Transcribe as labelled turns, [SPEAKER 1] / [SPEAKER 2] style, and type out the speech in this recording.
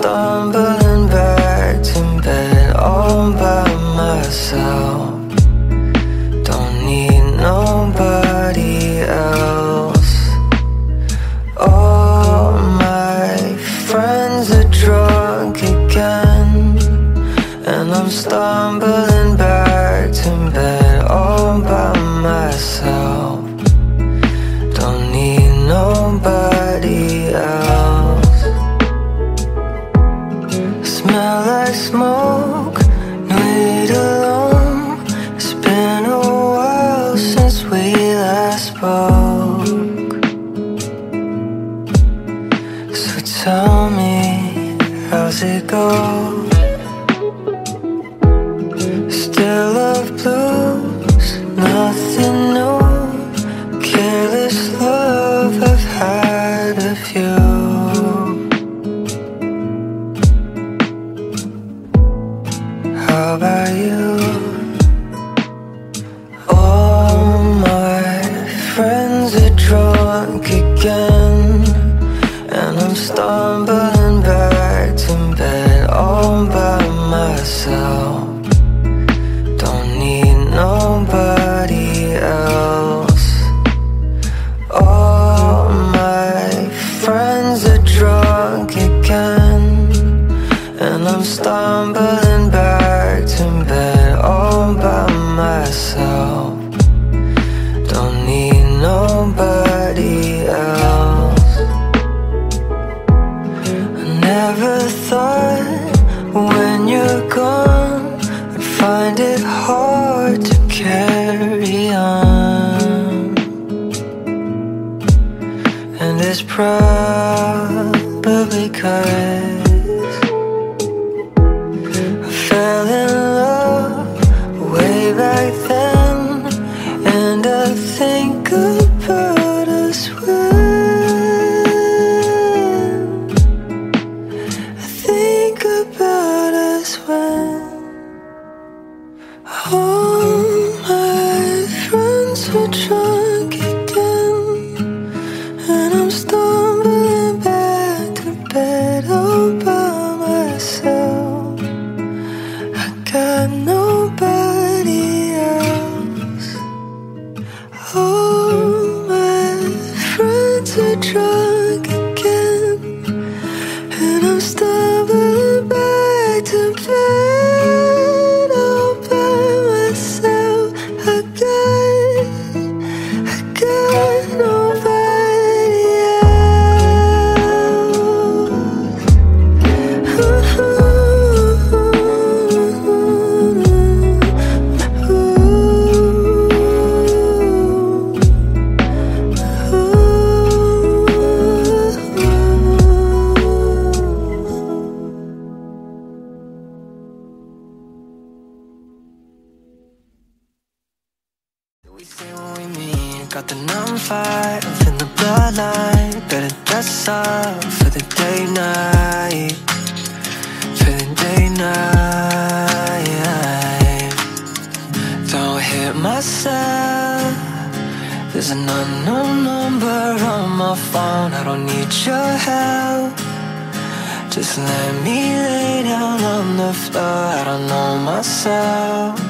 [SPEAKER 1] stumble Smoke, nuit de l'homme. It's been a while since we last spoke. Stumbling back to bed all by myself. Don't need nobody else. I never thought when you're gone, I'd find it hard to carry on. And it's probably cause think about We say what we mean, got the numb five in the bloodline. Better dress up for the day night, for the day night. Don't hit myself. There's an unknown number on my phone. I don't need your help. Just let me lay down on the floor. I don't know myself.